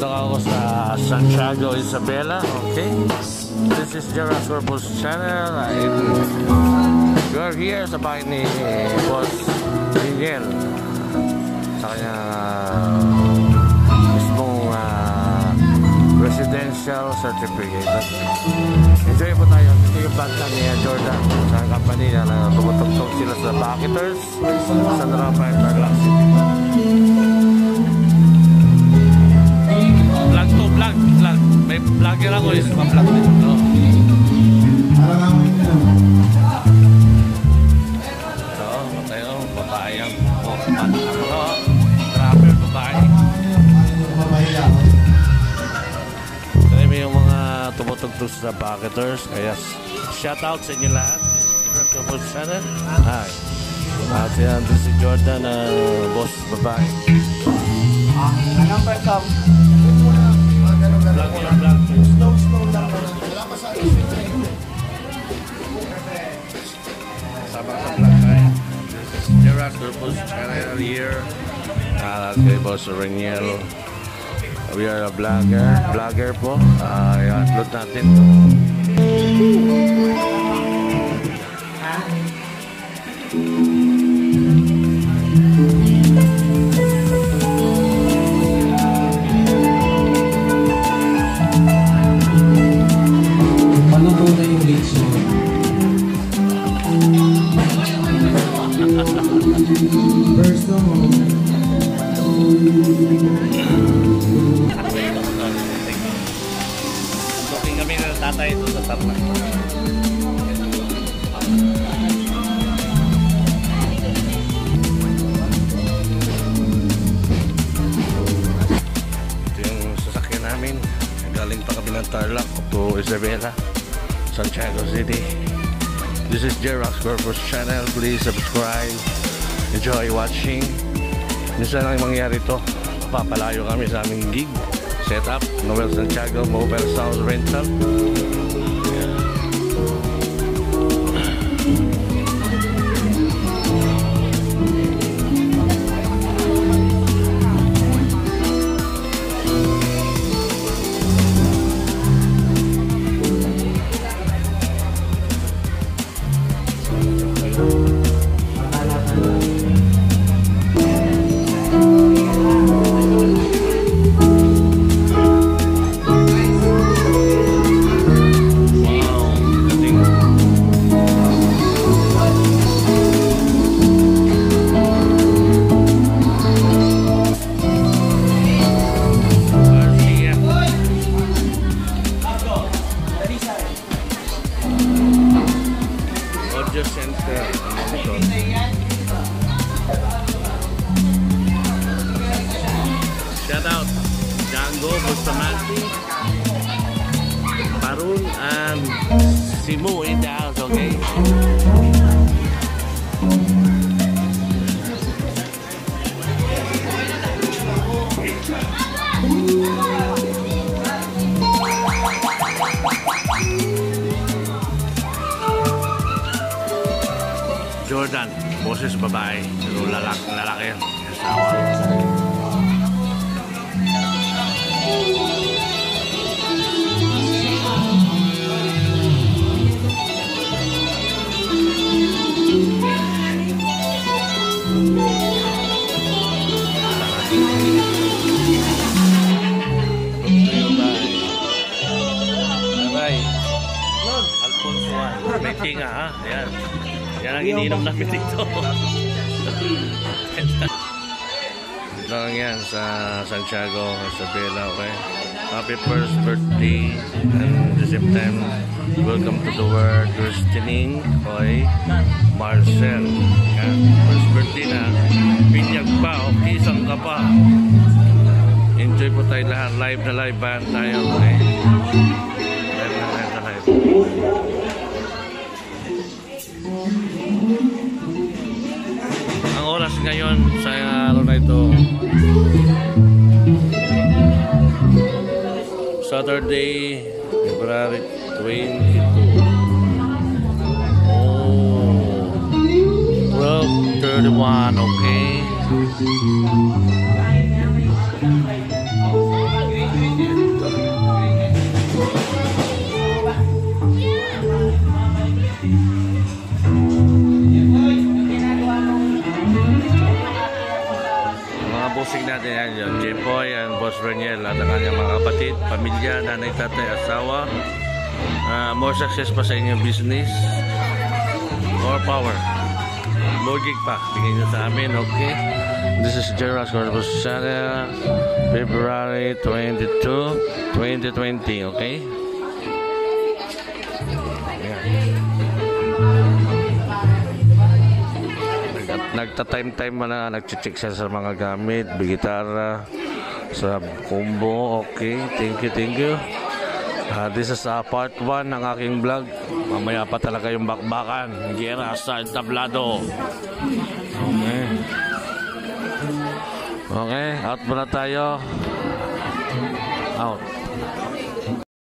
Nandito ako sa Santiago, Isabela. Okay. This is Gerard Corpus Channel. I'm, we are here sa bahay ni Boss Miguel. Sa kanya mismong uh, residential certificate. Enjoy po tayo. Ito yung banda ni Jordan sa company na tumutugtog sila sa Bucketers sa Narapay, Tarlac City. May vlogger ako, is pa-vlog din. No? So, tayo, babae ang oh, ano, trapper babae. Kaya may yung mga tumutugtog sa bucketers. Kaya shout out sa inyo lahat. Kapos channel. Hi. At yan, ito si Jordan, uh, boss babae. Anong welcome? Vlog Corpus channel here. Uh, kay Boss Reniel. We are a vlogger. Vlogger po. Uh, i-upload natin Booking kami ng tatay doon sa Tarlac. Ito yung sasakyan namin. Galing pa kami ng Tarlac to Isabela, Santiago City. This is Jerox Corpus Channel. Please subscribe. Enjoy watching. Minsan yung mangyari to. Papalayo kami sa aming gig. Setup. Noel Santiago Mobile Sound Rental. Django Bustamante. Parun and Simu in the house, okay? Jordan, boses babae, pero lalaki, lalaki yan. Asawa. Aray. Alfonso Juan. May tinga ha. Yan. Yan ang ininom namin dito. Lang yan sa Santiago, Isabela, okay? Happy first birthday and the same time welcome to the world Christining Koy Marcel yan. first birthday na. Pinyag pa o kisang ka pa. Enjoy po tayo lahat. Live na live band tayo okay? Live na live na live. Ang oras ngayon sa araw na ito Saturday, February 22. Oh, 12.31, okay. Thank you. Berniel at ang kanyang mga kapatid, pamilya, nanay, tatay, asawa. Ah, more success pa sa inyong business. More power. Logic pa. Bigyan nyo sa amin, okay? This is Gerald Corpus Channel, February 22, 2020, okay? Nagta-time-time mo na, nag-check siya sa mga gamit, bigitara, sa combo, okay? Thank you, thank you. Ah, this is uh, part 1 ng aking vlog. Mamaya pa talaga yung bakbakan. Gera sa tablado. Okay. Okay, out muna tayo. Out.